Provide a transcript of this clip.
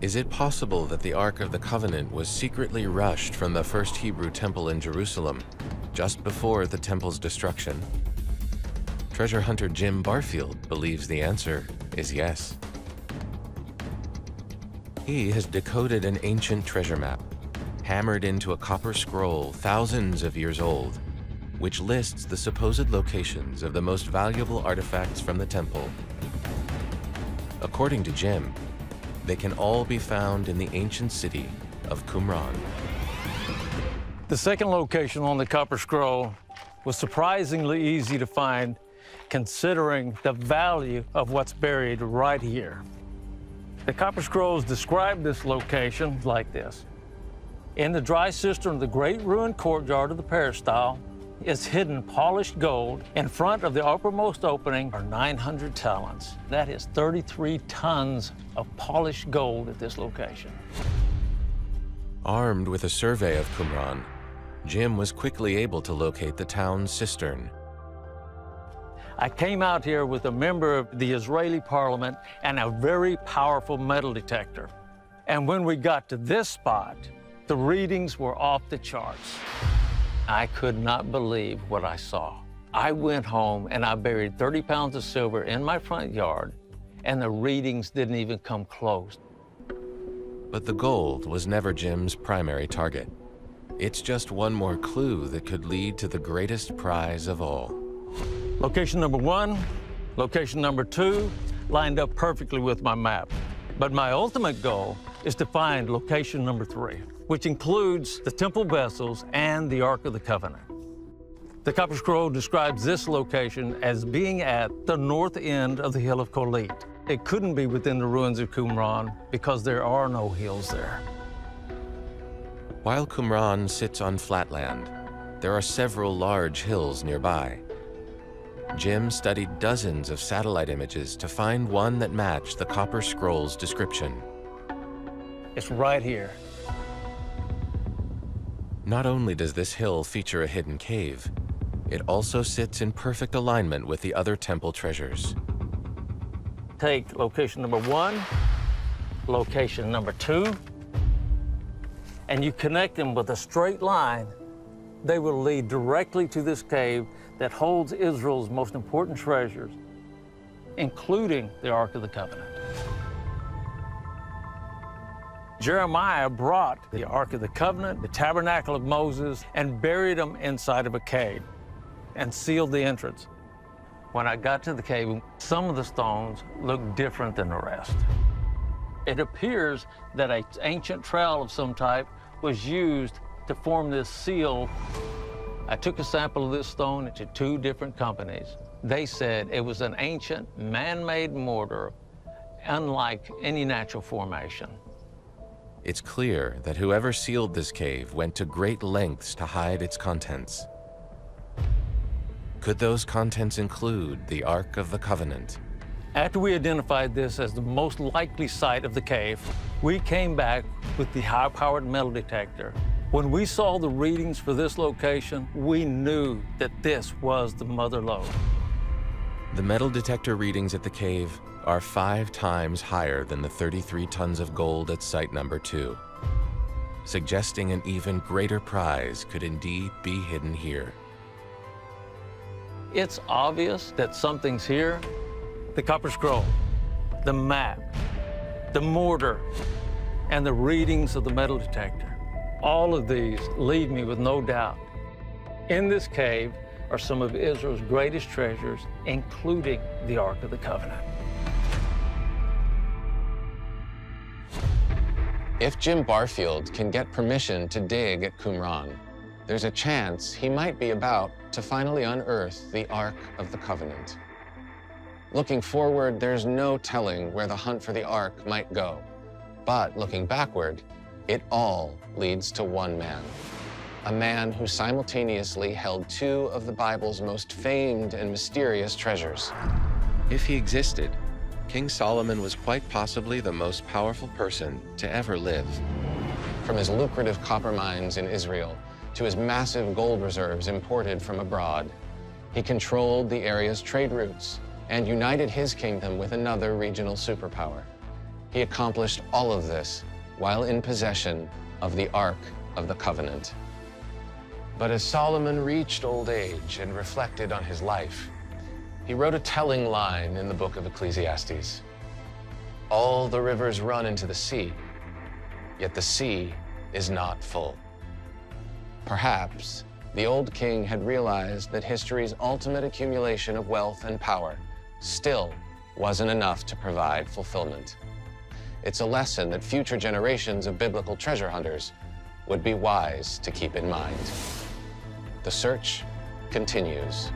Is it possible that the Ark of the Covenant was secretly rushed from the first Hebrew temple in Jerusalem just before the temple's destruction? Treasure hunter Jim Barfield believes the answer is yes. He has decoded an ancient treasure map, hammered into a copper scroll thousands of years old, which lists the supposed locations of the most valuable artifacts from the temple. According to Jim, they can all be found in the ancient city of Qumran. The second location on the copper scroll was surprisingly easy to find considering the value of what's buried right here. The copper scrolls describe this location like this. In the dry cistern of the great ruined courtyard of the peristyle is hidden polished gold. In front of the uppermost opening are 900 talents. That is 33 tons of polished gold at this location. Armed with a survey of Qumran, Jim was quickly able to locate the town's cistern. I came out here with a member of the Israeli parliament and a very powerful metal detector. And when we got to this spot, the readings were off the charts. I could not believe what I saw. I went home and I buried 30 pounds of silver in my front yard, and the readings didn't even come close. But the gold was never Jim's primary target. It's just one more clue that could lead to the greatest prize of all. Location number one, location number two, lined up perfectly with my map. But my ultimate goal is to find location number three, which includes the temple vessels and the Ark of the Covenant. The Copper Scroll describes this location as being at the north end of the Hill of Kolit. It couldn't be within the ruins of Qumran because there are no hills there. While Qumran sits on flatland, there are several large hills nearby. Jim studied dozens of satellite images to find one that matched the Copper Scroll's description. It's right here. Not only does this hill feature a hidden cave, it also sits in perfect alignment with the other temple treasures. Take location number one, location number two, and you connect them with a straight line, they will lead directly to this cave that holds Israel's most important treasures, including the Ark of the Covenant. Jeremiah brought the Ark of the Covenant, the Tabernacle of Moses, and buried them inside of a cave and sealed the entrance. When I got to the cave, some of the stones looked different than the rest. It appears that an ancient trowel of some type was used to form this seal I took a sample of this stone to two different companies. They said it was an ancient man-made mortar, unlike any natural formation. It's clear that whoever sealed this cave went to great lengths to hide its contents. Could those contents include the Ark of the Covenant? After we identified this as the most likely site of the cave, we came back with the high-powered metal detector when we saw the readings for this location, we knew that this was the mother lode. The metal detector readings at the cave are five times higher than the 33 tons of gold at site number two, suggesting an even greater prize could indeed be hidden here. It's obvious that something's here. The copper scroll, the map, the mortar, and the readings of the metal detector. All of these leave me with no doubt. In this cave are some of Israel's greatest treasures, including the Ark of the Covenant. If Jim Barfield can get permission to dig at Qumran, there's a chance he might be about to finally unearth the Ark of the Covenant. Looking forward, there's no telling where the hunt for the Ark might go. But looking backward, it all leads to one man, a man who simultaneously held two of the Bible's most famed and mysterious treasures. If he existed, King Solomon was quite possibly the most powerful person to ever live. From his lucrative copper mines in Israel to his massive gold reserves imported from abroad, he controlled the area's trade routes and united his kingdom with another regional superpower. He accomplished all of this while in possession of the Ark of the Covenant. But as Solomon reached old age and reflected on his life, he wrote a telling line in the book of Ecclesiastes All the rivers run into the sea, yet the sea is not full. Perhaps the old king had realized that history's ultimate accumulation of wealth and power still wasn't enough to provide fulfillment. It's a lesson that future generations of biblical treasure hunters would be wise to keep in mind. The search continues.